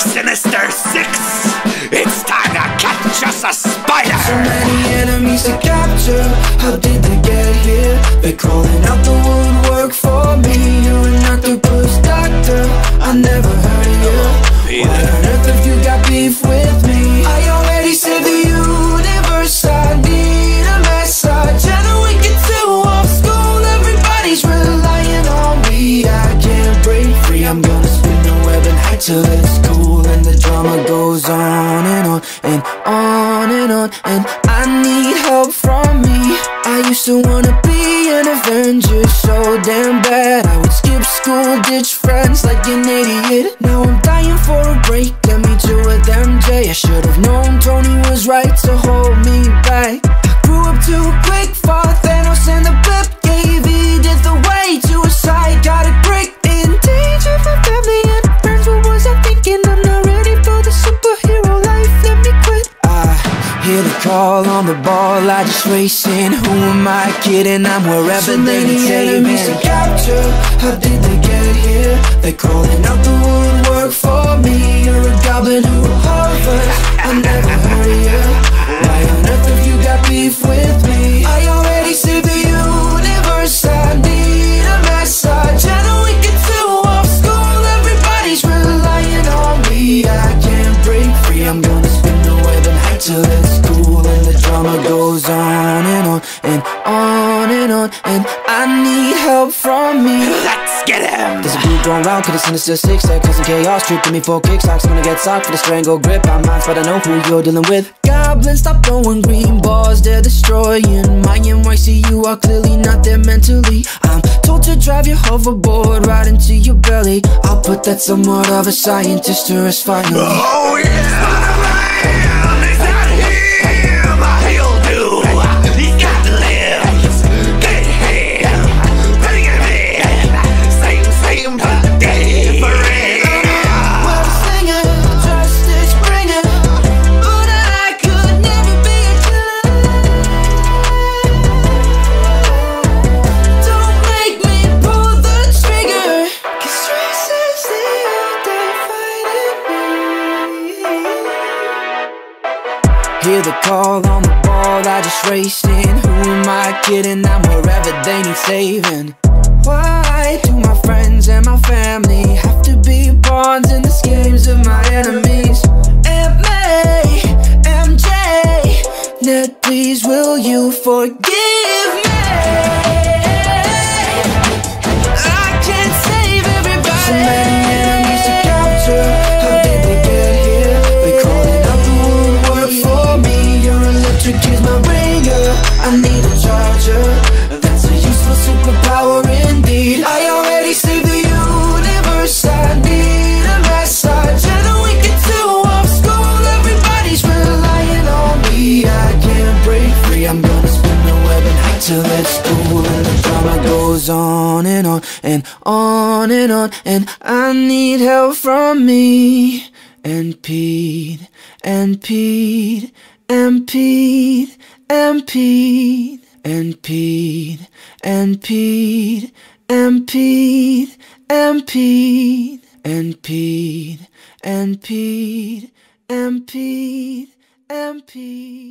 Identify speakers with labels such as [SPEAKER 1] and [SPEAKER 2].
[SPEAKER 1] Sinister Six, it's time to catch us a spider!
[SPEAKER 2] So many enemies to capture, how did they get here? They're crawling out the woodwork for me. You're an octopus doctor, I never heard of you. Why till it's cool And the drama goes on and on and on and on. And I need help from me. I used to wanna be an Avenger so damn bad. I would skip school, ditch friends like an idiot. Now I'm dying for a break, call on the ball, I just racing. Who am I kidding? I'm wherever
[SPEAKER 3] So
[SPEAKER 2] they
[SPEAKER 3] many
[SPEAKER 2] take
[SPEAKER 3] enemies
[SPEAKER 2] me.
[SPEAKER 3] to capture. How did they get here? They're crawling out the woodwork for me. You're a goblin who hovers. I never heard of you. Why on earth have you got beef with me? I already saved the universe. I need a massage And a week or two off school. Everybody's relying on me. I can't break free. I'm gonna spin the web and hide till it's cool drama goes on and on and on and on And I need help from me.
[SPEAKER 1] Let's get him!
[SPEAKER 2] there's a group going round, cause the sinister six That causing chaos, tripping me for kickstarts Gonna get socked for the strangle grip. I'm mine, but I know who you're dealing with. Goblins, stop throwing green balls They're destroying my NYC You are clearly not there mentally. I'm told to drive your hoverboard right into your belly. I'll put that somewhat of a scientist to us finally
[SPEAKER 1] Oh yeah!
[SPEAKER 3] Hear the call on the ball, I just racing Who am I kidding? I'm wherever they need saving Why do my friends and my family Have to be pawns in the schemes of my enemies? May, MJ Ned, please will you forgive I've been hot till it's cool And the drama goes on and on and on and on And I need help from me And Pete, and Pete, and Pete, and Pete and Pete, and Pete, and Pete, and Pete, and Pete, and Pete, and Pete, and Pete.